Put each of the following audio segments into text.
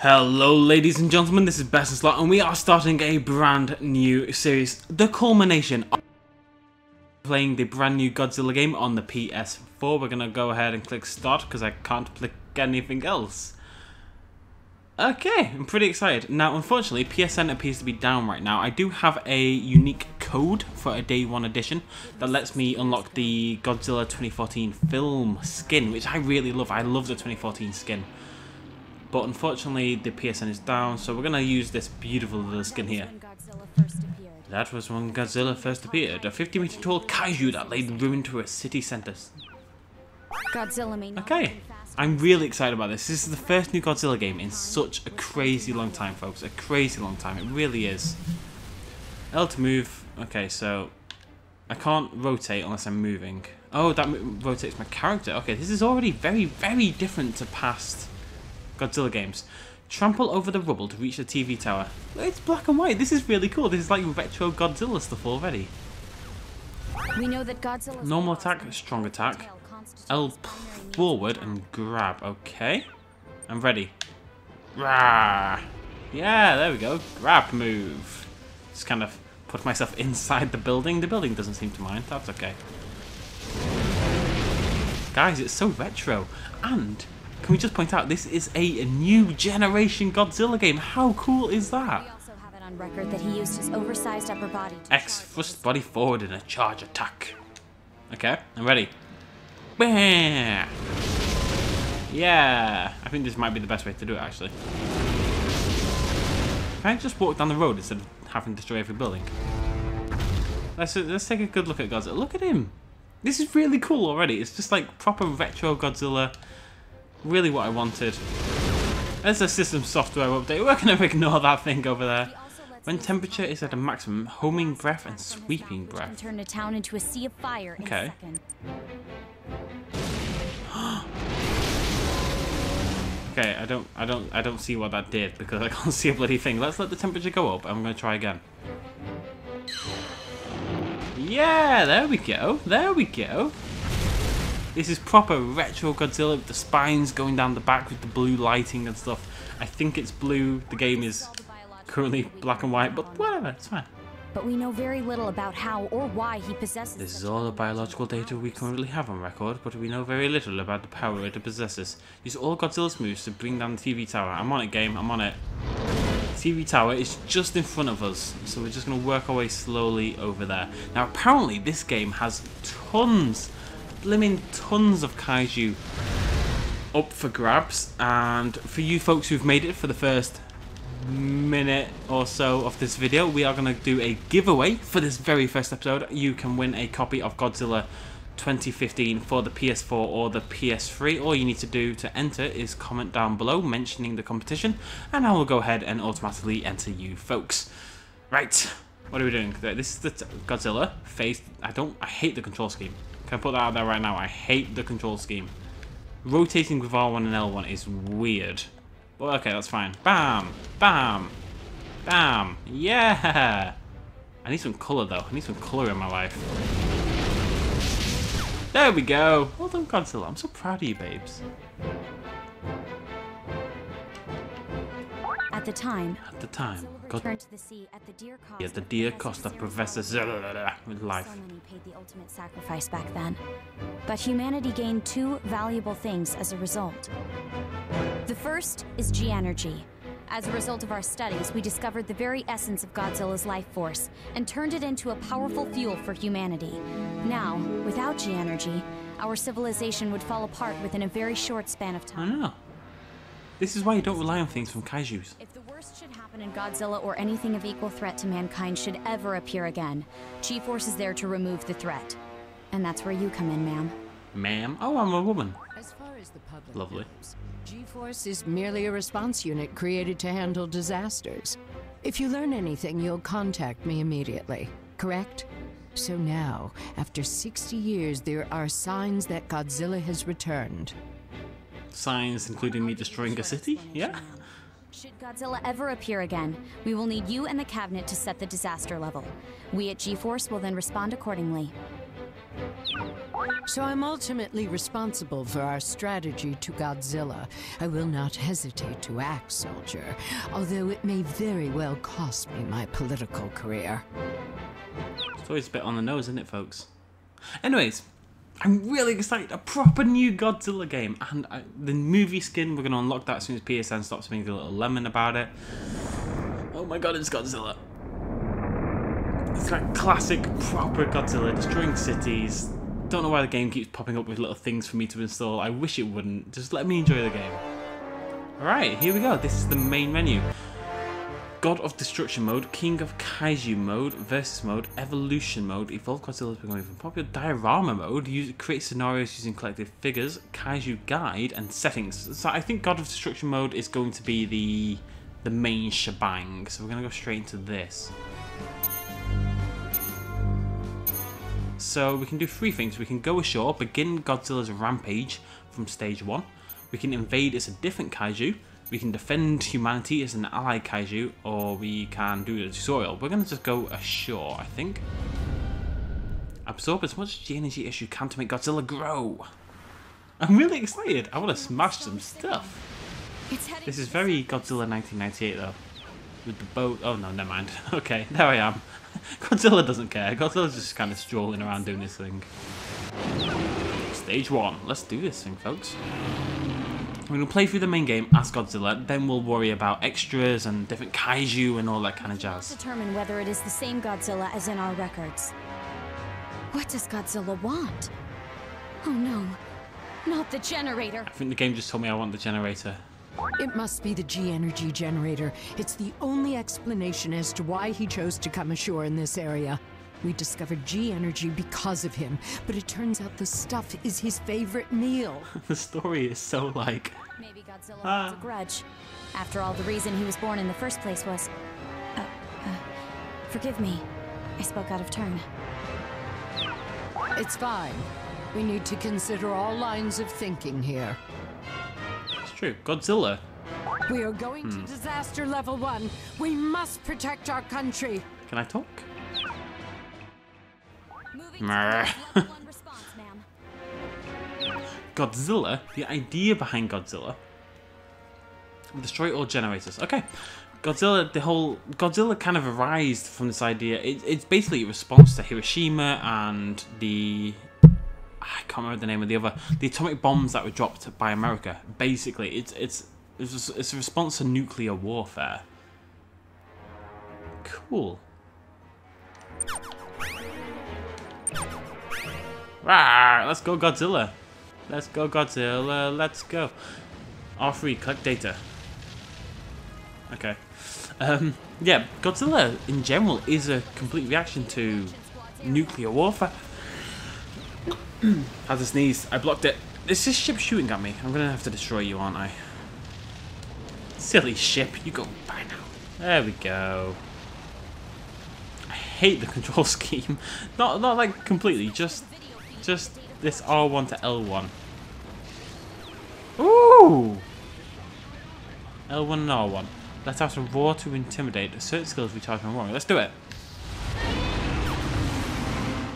Hello ladies and gentlemen, this is Best in Slot and we are starting a brand new series, The Culmination. Playing the brand new Godzilla game on the PS4. We're to go ahead and click start because I can't click anything else. Okay, I'm pretty excited. Now, unfortunately, PSN appears to be down right now. I do have a unique code for a day one edition that lets me unlock the Godzilla 2014 film skin, which I really love. I love the 2014 skin but unfortunately the PSN is down, so we're going to use this beautiful little skin here. That was when Godzilla first appeared, a 50 meter tall kaiju that laid ruin to a city centre. Godzilla okay, I'm really excited about this. This is the first new Godzilla game in such a crazy long time, folks. A crazy long time. It really is. L to move. Okay, so I can't rotate unless I'm moving. Oh, that rotates my character. Okay, this is already very, very different to past Godzilla games. Trample over the rubble to reach the TV tower. It's black and white. This is really cool. This is like retro Godzilla stuff already. We know that Godzilla. Normal attack, strong attack. L forward and grab. Okay. I'm ready. Rah! Yeah, there we go. Grab move. Just kind of put myself inside the building. The building doesn't seem to mind. That's okay. Guys, it's so retro. And can we just point out this is a new generation Godzilla game? How cool is that? We also have it on record that he used his oversized upper body. X thrust body forward in a charge attack. Okay, I'm ready. Bam! Yeah, I think this might be the best way to do it actually. Can I just walk down the road instead of having to destroy every building? Let's let's take a good look at Godzilla. Look at him. This is really cool already. It's just like proper retro Godzilla really what I wanted. There's a system software update. We're going to ignore that thing over there. When temperature is at a maximum, homing breath and sweeping breath. Turn a town into a sea of fire okay. okay, I don't, I don't, I don't see what that did because I can't see a bloody thing. Let's let the temperature go up. I'm going to try again. Yeah, there we go. There we go. This is proper retro Godzilla with the spines going down the back with the blue lighting and stuff. I think it's blue. The game is currently black and white, but whatever, it's fine. But we know very little about how or why he possesses. This is all the biological data we currently have on record, but we know very little about the power it possesses. Use all Godzilla's moves to bring down the TV tower. I'm on it, game. I'm on it. TV tower is just in front of us, so we're just going to work our way slowly over there. Now, apparently, this game has tons blimmin' tons of kaiju up for grabs. And for you folks who've made it for the first minute or so of this video, we are going to do a giveaway for this very first episode. You can win a copy of Godzilla 2015 for the PS4 or the PS3. All you need to do to enter is comment down below mentioning the competition, and I will go ahead and automatically enter you folks. Right, what are we doing? This is the Godzilla face. I don't. I hate the control scheme. Can I put that out there right now? I hate the control scheme. Rotating with R1 and L1 is weird. Well, okay, that's fine. Bam! Bam! Bam! Yeah! I need some colour, though. I need some colour in my life. There we go! Well done, Godzilla. I'm so proud of you, babes. The time, at the time, God, to the sea at the dear cost, yeah, the dear cost of Professor with life. So many paid the ultimate sacrifice back then. But humanity gained two valuable things as a result. The first is G-energy. As a result of our studies, we discovered the very essence of Godzilla's life force and turned it into a powerful fuel for humanity. Now, without G-energy, our civilization would fall apart within a very short span of time. I know. This is why you don't rely on things from kaijus. If the worst should happen in Godzilla or anything of equal threat to mankind should ever appear again, G-Force is there to remove the threat. And that's where you come in, ma'am. Ma'am? Oh, I'm a woman. As far as the public Lovely. G-Force is merely a response unit created to handle disasters. If you learn anything, you'll contact me immediately, correct? So now, after 60 years, there are signs that Godzilla has returned signs including me destroying a city? Yeah? Should Godzilla ever appear again, we will need you and the cabinet to set the disaster level. We at G-Force will then respond accordingly. So I'm ultimately responsible for our strategy to Godzilla. I will not hesitate to act, soldier, although it may very well cost me my political career. It's always a bit on the nose, isn't it, folks? Anyways, I'm really excited. A proper new Godzilla game. And I, the movie skin, we're going to unlock that as soon as PSN stops being a little lemon about it. Oh my god, it's Godzilla. It's like classic, proper Godzilla, destroying cities. Don't know why the game keeps popping up with little things for me to install. I wish it wouldn't. Just let me enjoy the game. Alright, here we go. This is the main menu. God of Destruction mode, King of Kaiju mode, Versus mode, Evolution mode, Evolve Godzilla is becoming even popular, Diorama mode, use, create scenarios using collected figures, Kaiju Guide, and settings. So I think God of Destruction mode is going to be the the main shebang. So we're going to go straight into this. So we can do three things. We can go ashore, begin Godzilla's rampage from stage one. We can invade as a different kaiju. We can defend humanity as an allied kaiju, or we can do the tutorial. We're going to just go ashore, I think. Absorb as much energy as you can to make Godzilla grow. I'm really excited. I want to smash some stuff. This is very Godzilla 1998 though. With the boat. Oh no, never mind. Okay, there I am. Godzilla doesn't care. Godzilla's just kind of strolling around doing this thing. Stage one. Let's do this thing, folks. We're going to play through the main game as Godzilla, then we'll worry about extras and different kaiju and all that kind of jazz. Determine whether it is the same Godzilla as in our records. What does Godzilla want? Oh no, not the generator. I think the game just told me I want the generator. It must be the G energy generator. It's the only explanation as to why he chose to come ashore in this area. We discovered G energy because of him, but it turns out the stuff is his favorite meal. the story is so like. Maybe Godzilla ah. holds a grudge. After all, the reason he was born in the first place was. Uh, uh, forgive me. I spoke out of turn. It's fine. We need to consider all lines of thinking here. It's true. Godzilla. We are going hmm. to disaster level one. We must protect our country. Can I talk? Godzilla, the idea behind Godzilla, destroy all generators. Okay, Godzilla, the whole Godzilla kind of arised from this idea. It, it's basically a response to Hiroshima and the I can't remember the name of the other the atomic bombs that were dropped by America. Basically, it's it's it's, it's a response to nuclear warfare. Cool. Rawr, let's go Godzilla. Let's go Godzilla, let's go. R3, collect data. Okay. Um, yeah, Godzilla in general is a complete reaction to nuclear warfare. Has a sneeze. I blocked it. Is this ship shooting at me? I'm gonna have to destroy you, aren't I? Silly ship, you go by now. There we go. I hate the control scheme. Not not like completely, just just this R1 to L1. Ooh! L1 and R1. Let's have some roar to intimidate. Certain skills recharge when roaring. Let's do it.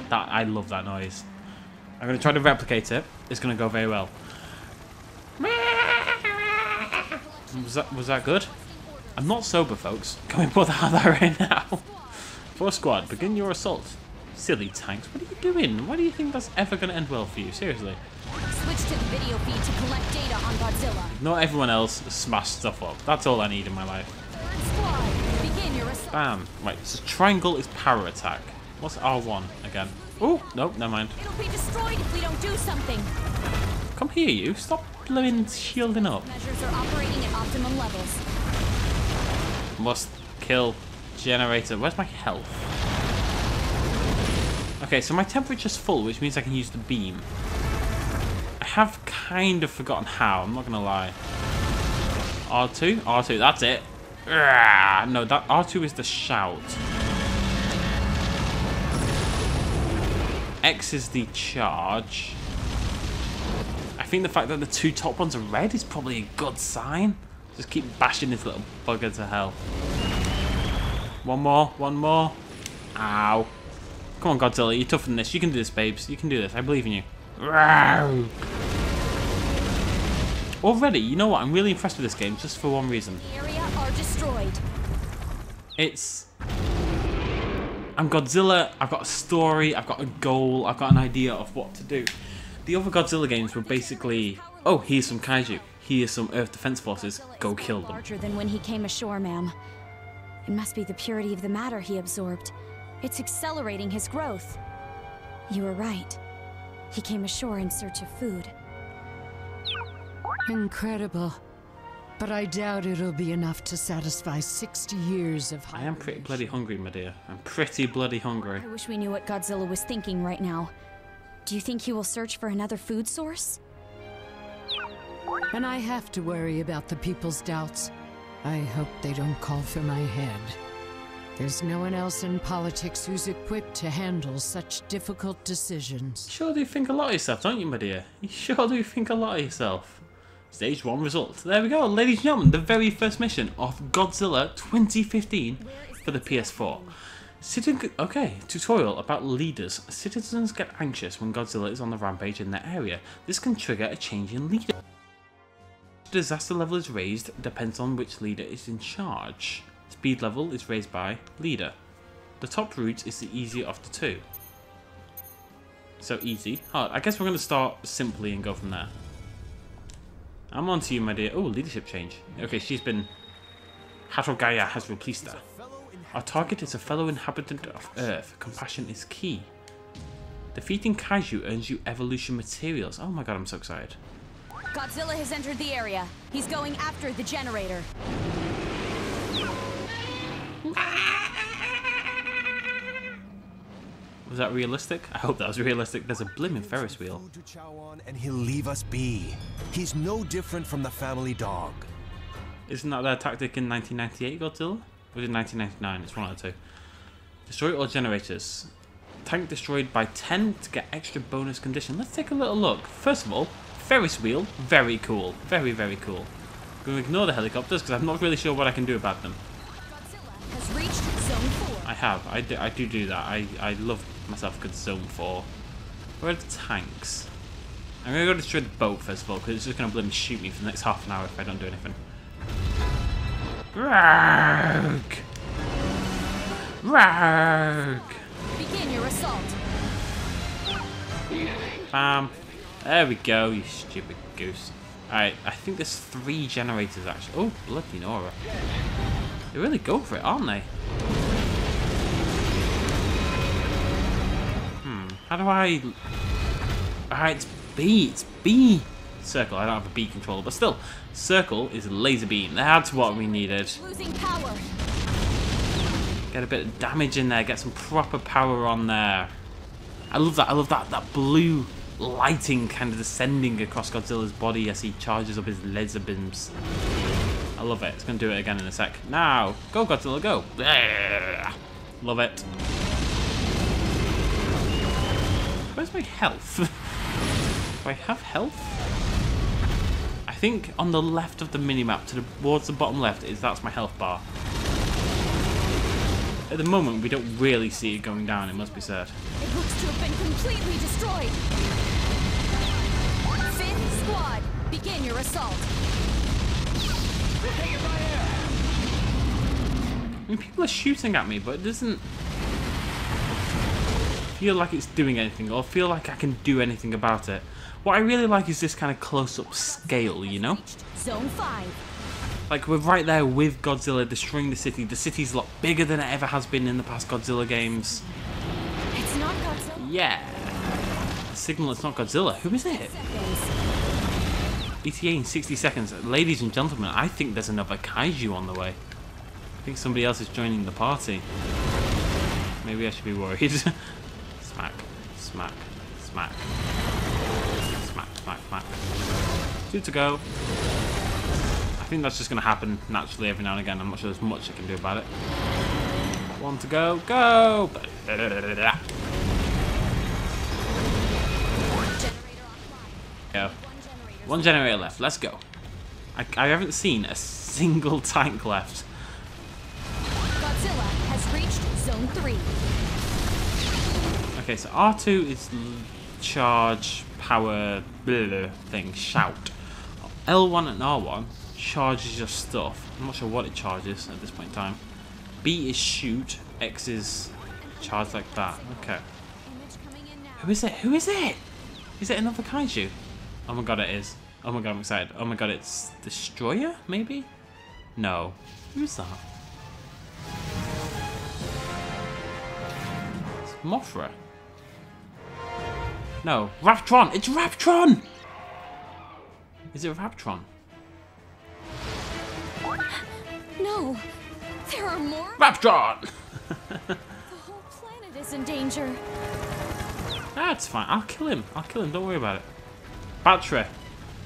That I love that noise. I'm going to try to replicate it. It's going to go very well. Was that was that good? I'm not sober, folks. Can we put that right now? Four squad, begin your assault. Silly tanks, what are you doing? Why do you think that's ever going to end well for you? Seriously. Switch to the video feed to collect data on Godzilla. Not everyone else smash stuff up. That's all I need in my life. Bam. Right, so triangle is power attack. What's R1 again? Oh, nope, never mind. It'll be destroyed if we don't do something. Come here, you. Stop blowing shielding up. Measures are operating at optimum levels. Must kill generator. Where's my health? Okay, so my temperature's full, which means I can use the beam. I have kind of forgotten how, I'm not going to lie. R2? R2, that's it. Ah, no, that R2 is the shout. X is the charge. I think the fact that the two top ones are red is probably a good sign. Just keep bashing this little bugger to hell. One more, one more. Ow. Come on, Godzilla, you're tougher than this. You can do this, babes. You can do this. I believe in you. Already, you know what? I'm really impressed with this game just for one reason. Area are destroyed. It's. I'm Godzilla, I've got a story, I've got a goal, I've got an idea of what to do. The other Godzilla games were basically oh, here's some kaiju, here's some Earth Defense Forces, go kill them. Larger than when he came ashore, ma'am. It must be the purity of the matter he absorbed. It's accelerating his growth. You were right. He came ashore in search of food. Incredible. But I doubt it'll be enough to satisfy 60 years of hunger. I am pretty bloody hungry, my dear. I'm pretty bloody hungry. I wish we knew what Godzilla was thinking right now. Do you think he will search for another food source? And I have to worry about the people's doubts. I hope they don't call for my head. There's no one else in politics who's equipped to handle such difficult decisions. Sure do think a lot of yourself, don't you, my dear? You sure do think a lot of yourself. Stage 1 result. There we go, ladies and gentlemen, the very first mission of Godzilla 2015 for the PS4. Citizen okay, tutorial about leaders. Citizens get anxious when Godzilla is on the rampage in their area. This can trigger a change in leader. Disaster level is raised depends on which leader is in charge. Speed level is raised by leader. The top route is the easier of the two. So easy, hard. I guess we're going to start simply and go from there. I'm on to you, my dear. Oh, leadership change. Okay, she's been... Hatogaya has replaced her. Our target is a fellow inhabitant of Earth. Compassion is key. Defeating Kaiju earns you evolution materials. Oh my god, I'm so excited. Godzilla has entered the area. He's going after the generator. Was that realistic? I hope that was realistic. There's a blimmin' Ferris wheel. To chow on and he'll leave us be. He's no different from the family dog. Isn't that their tactic in 1998, Godzilla? Or was it 1999? It's one of the two. Destroy all generators. Tank destroyed by 10 to get extra bonus condition. Let's take a little look. First of all, Ferris wheel, very cool. Very, very cool. I'm going to ignore the helicopters because I'm not really sure what I can do about them. Has reached Zone 4. I have. I do, I do do that. I, I love myself Zone 4. Where are the tanks? I'm going to go destroy the boat first of all because it's just going to bloody shoot me for the next half an hour if I don't do anything. Rag! Rag! Begin your assault. Bam. There we go, you stupid goose. Alright, I think there's three generators actually. Oh, bloody Nora. They really go for it, aren't they? How do I... Alright, it's B, it's B. Circle, I don't have a B controller, but still. Circle is a laser beam. That's what we needed. Losing power. Get a bit of damage in there, get some proper power on there. I love that, I love that, that blue lighting kind of descending across Godzilla's body as he charges up his laser beams. I love it. It's going to do it again in a sec. Now, go Godzilla, go. Love it. Where's my health? Do I have health? I think on the left of the minimap, to the, towards the bottom left, is that's my health bar. At the moment, we don't really see it going down, it must be said. It looks to have been completely destroyed. Fifth squad, begin your assault. I mean, people are shooting at me, but it doesn't feel like it's doing anything or feel like I can do anything about it. What I really like is this kind of close-up scale, you know? Zone 5. Like, we're right there with Godzilla destroying the city. The city's a lot bigger than it ever has been in the past Godzilla games. It's not Godzilla. Yeah. The signal it's not Godzilla. Who is it? ETA in 60 seconds. Ladies and gentlemen, I think there's another kaiju on the way. I think somebody else is joining the party. Maybe I should be worried. smack, smack, smack. Smack, smack. Two to go. I think that's just going to happen naturally every now and again. I'm not sure there's much I can do about it. One to go. Go! Generator. One generator left. Let's go. I, I haven't seen a single tank left. Godzilla has reached Zone 3. Okay, so R2 is charge, power, blah, blah, thing, shout. L1 and R1 charges your stuff. I'm not sure what it charges at this point in time. B is shoot, X is charge like that. Okay. Who is it? Who is it? Is it another kaiju? Oh my god, it is. Oh my god, I'm excited. Oh my god, it's Destoroyah, maybe? No. Who's that? It's Mothra. No, Raptron! It's Raptron! Is it Raptron? No, there are more. Raptron! The whole planet is in danger. That's fine. I'll kill him. I'll kill him. Don't worry about it. Battra,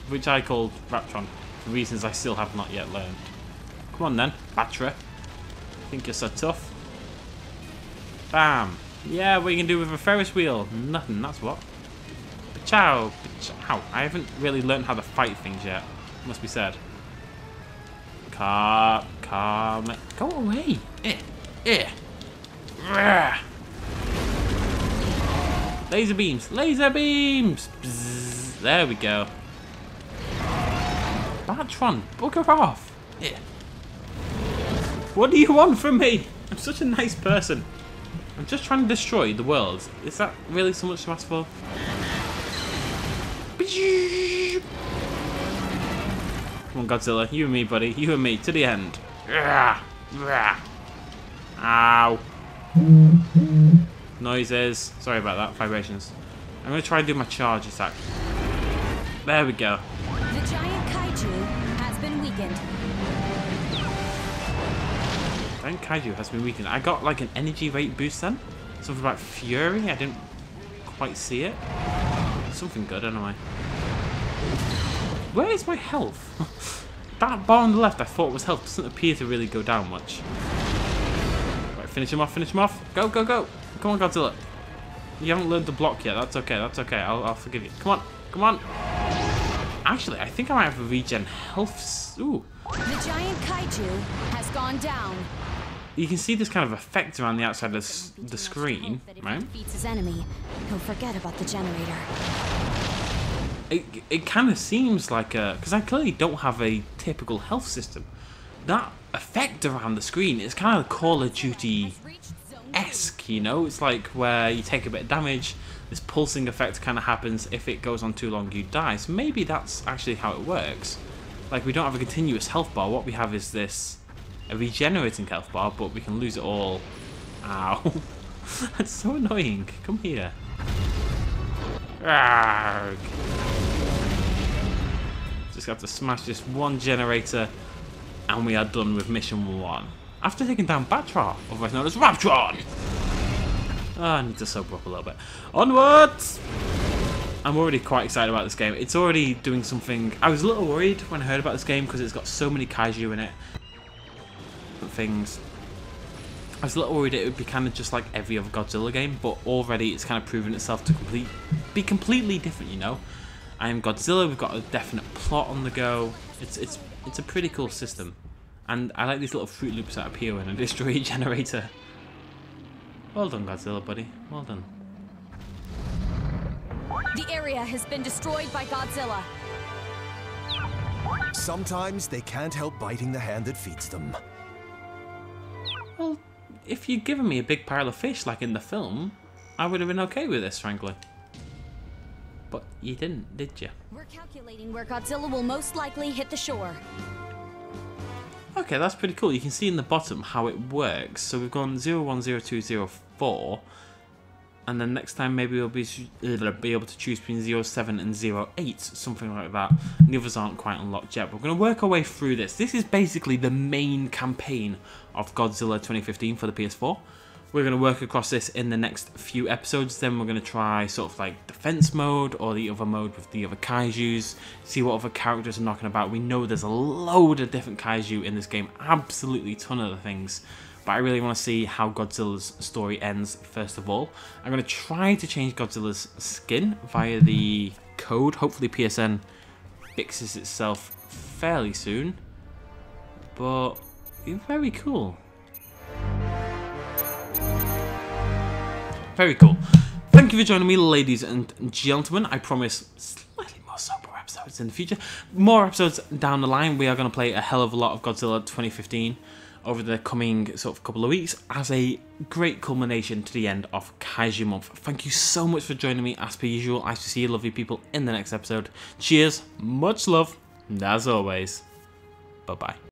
which I called Raptron for reasons I still have not yet learned. Come on then, Battra. Think you're so tough? Bam. Yeah, what are you can do with a Ferris wheel? Nothing, that's what. Ciao. Ciao. I haven't really learned how to fight things yet. Must be said. Calm. Calm. Go away. Eh. Eh. Rah. Laser beams! Laser beams! There we go. Batron, bugger off! Yeah. What do you want from me? I'm such a nice person. I'm just trying to destroy the world. Is that really so much to ask for? Come on, Godzilla. You and me, buddy. You and me. To the end. Ow. Noises. Sorry about that. Vibrations. I'm going to try and do my charge attack. There we go. The giant kaiju has been weakened. Giant Kaiju has been weakened. I got like an energy rate boost then. Something about Fury. I didn't quite see it. Something good anyway. Where is my health? that bar on the left I thought was health doesn't appear to really go down much. Right, finish him off, finish him off. Go, go, go. Come on, Godzilla. You haven't learned to block yet. That's okay, that's okay. I'll, I'll forgive you. Come on, come on. Actually, I think I might have a regen health. Ooh. The giant kaiju has gone down. You can see this kind of effect around the outside of the screen, right? defeats his enemy, he'll forget about the generator. It, it kind of seems like a because I clearly don't have a typical health system. That effect around the screen is kind of Call of Duty esque, you know. It's like where you take a bit of damage, this pulsing effect kind of happens. If it goes on too long, you die. So maybe that's actually how it works. Like we don't have a continuous health bar. What we have is this a regenerating health bar, but we can lose it all. Ow, that's so annoying. Come here. Arrgh. Just have to smash this one generator, and we are done with mission one. After taking down Battra, otherwise known as Raptron! Ah, I need to sober up a little bit. Onwards! I'm already quite excited about this game. It's already doing something... I was a little worried when I heard about this game because it's got so many kaiju in it. Things. I was a little worried it would be kind of just like every other Godzilla game, but already it's kind of proven itself to complete, be completely different, you know? I am Godzilla, we've got a definite plot on the go. It's it's it's a pretty cool system. And I like these little Fruit Loops that appear when I destroy a generator. Well done, Godzilla, buddy. Well done. The area has been destroyed by Godzilla. Sometimes they can't help biting the hand that feeds them. Well, if you'd given me a big pile of fish like in the film, I would have been okay with this, frankly. But you didn't, did you? We're calculating where Godzilla will most likely hit the shore. Okay, that's pretty cool. You can see in the bottom how it works. So we've gone 010204, and then next time maybe we'll be, uh, be able to choose between 07 and 08, something like that. And the others aren't quite unlocked yet. We're going to work our way through this. This is basically the main campaign of Godzilla 2015 for the PS4. We're going to work across this in the next few episodes. Then we're going to try sort of like defense mode or the other mode with the other kaijus. See what other characters are knocking about. We know there's a load of different kaiju in this game. Absolutely ton of the things. But I really want to see how Godzilla's story ends first of all. I'm going to try to change Godzilla's skin via the code. Hopefully PSN fixes itself fairly soon. But very cool. Very cool. Thank you for joining me, ladies and gentlemen. I promise slightly more sober episodes in the future. More episodes down the line. We are going to play a hell of a lot of Godzilla 2015 over the coming sort of couple of weeks as a great culmination to the end of Kaiju Month. Thank you so much for joining me as per usual. I shall see you lovely people in the next episode. Cheers, much love, and as always, bye bye.